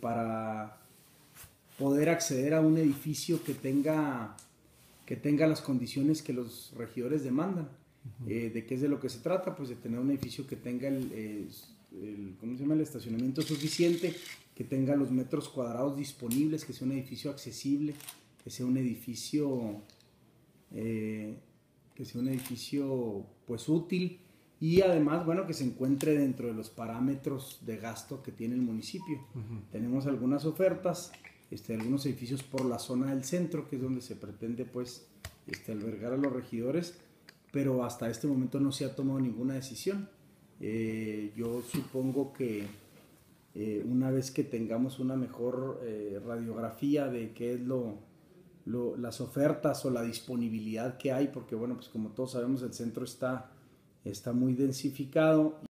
para poder acceder a un edificio que tenga, que tenga las condiciones que los regidores demandan. Eh, ¿De qué es de lo que se trata? Pues de tener un edificio que tenga el, el, ¿cómo se llama? el estacionamiento suficiente, que tenga los metros cuadrados disponibles, que sea un edificio accesible, que sea un edificio, eh, que sea un edificio pues útil y además, bueno, que se encuentre dentro de los parámetros de gasto que tiene el municipio. Tenemos algunas ofertas, este, algunos edificios por la zona del centro, que es donde se pretende pues este, albergar a los regidores, pero hasta este momento no se ha tomado ninguna decisión. Eh, yo supongo que eh, una vez que tengamos una mejor eh, radiografía de qué es lo, las ofertas o la disponibilidad que hay, porque bueno, pues como todos sabemos el centro está está muy densificado